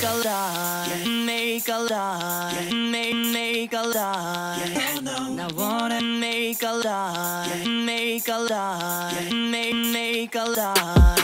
make a lie, make a lie, make make a lie. I wanna make a lie, make a lie, make make a lie.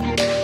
Thank you.